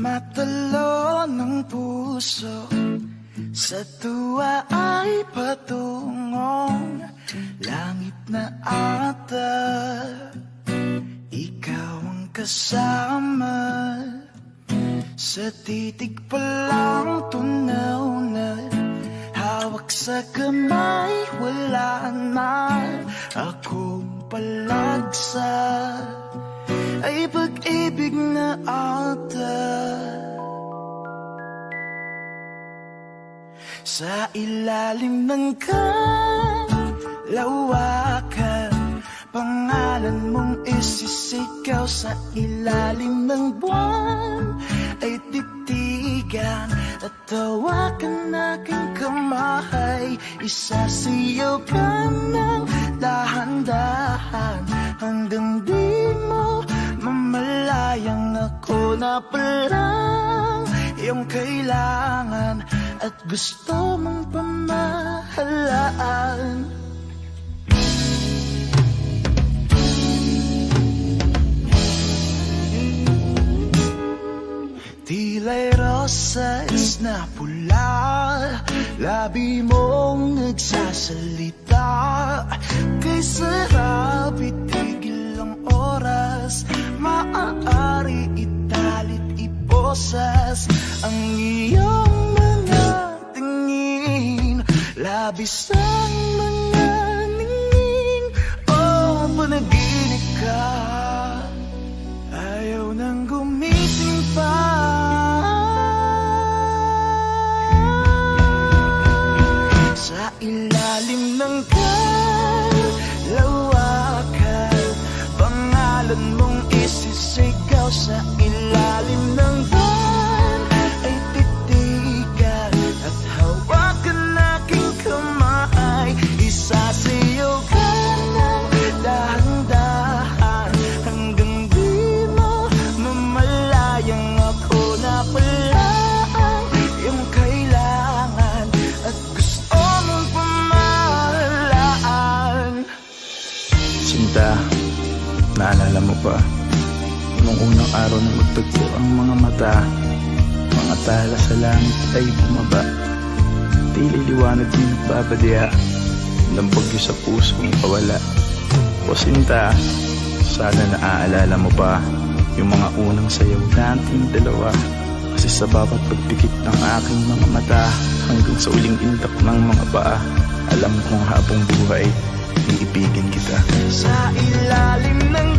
Matalo ng puso. Sa tuwa ay patungong. Langit na ata. Ikaw ang kasama. Sa titig palang tunaw na. Hawak sa kamay Wala na. Akong palagsa. Ay pag-ibig na ata. Sa ilalim ng kalawakan Pangalan mong isisigaw sa ilalim ng buwan Ay titigan at tawakan aking kamay Isasiyaw ka ng dahan-dahan Hanggang di mo mamalayang ako na palang Iyong kailangan at gusto mong pamahalaan. Tila'y rosas na pula. Labi mong nagsasalita. Kay sarap itigil ang oras. Maaari italit ibosas Ang iyong tingin Labis ang mga ningin Oh, panaginip ka Ayaw nang gumising pa. Sa ilalim ng kalawakan Pangalan mong isisigaw sa ilalim naalala mo pa Nung unang araw na magtagpo ang mga mata Mga tala sa langit ay bumaba. Tili liwanag din nagbabadya Lampag yung sa pusong pawala. O Sinta, sana naaalala mo pa Yung mga unang sayaw nating dalawa? Kasi sa bawat pagpikit ng aking mga mata Hanggang sa uling intak ng mga paa Alam kong habang buhay Iibigin kita. Sa ilalim ng